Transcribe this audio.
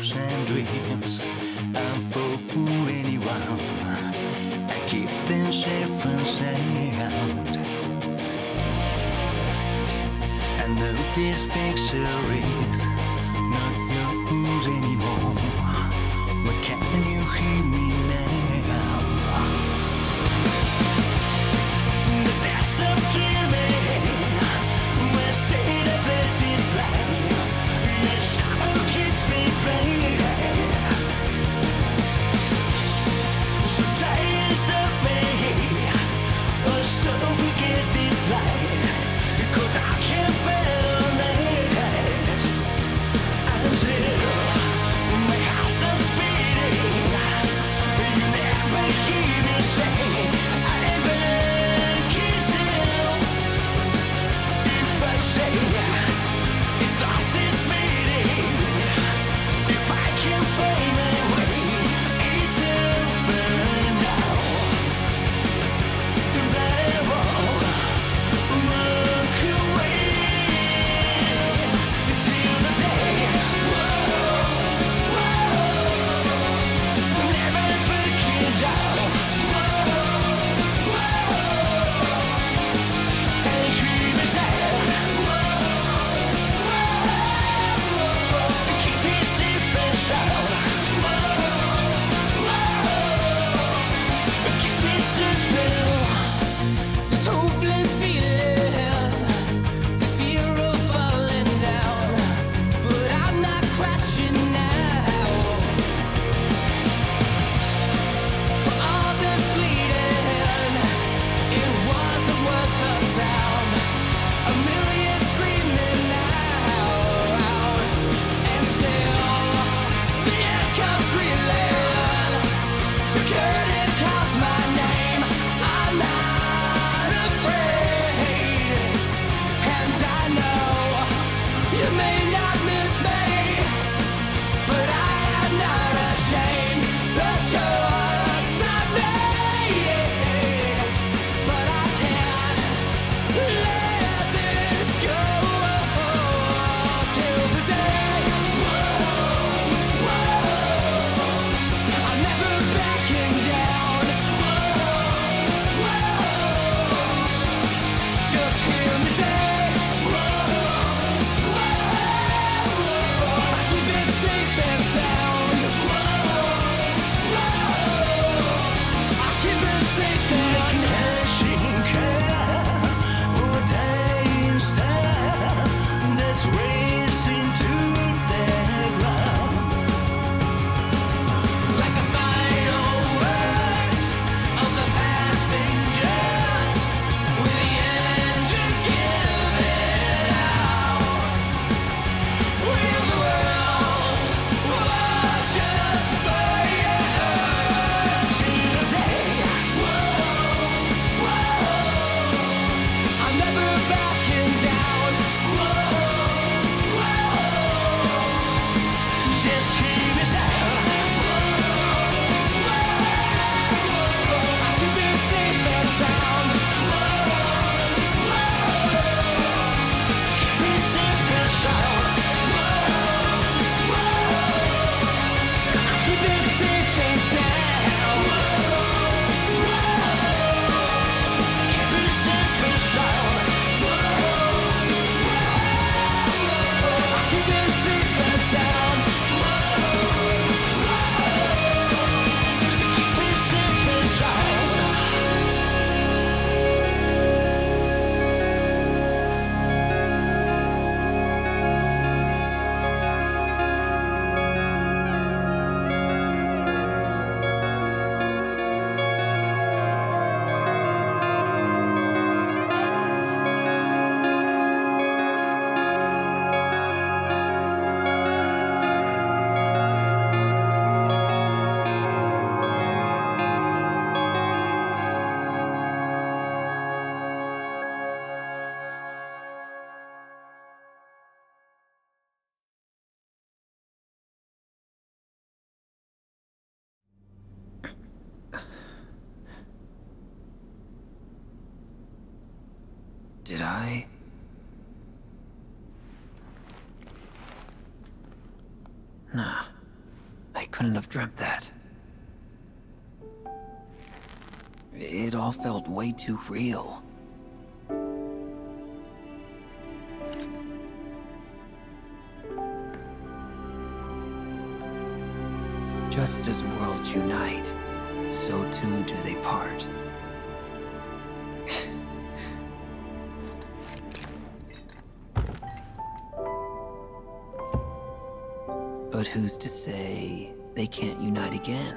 hopes and dreams and for anyone. I keep them safe and sound. I know this picture is not yours anymore. But can you hear me? it costs my Did I? Nah. I couldn't have dreamt that. It all felt way too real. Just as worlds unite, so too do they part. But who's to say they can't unite again?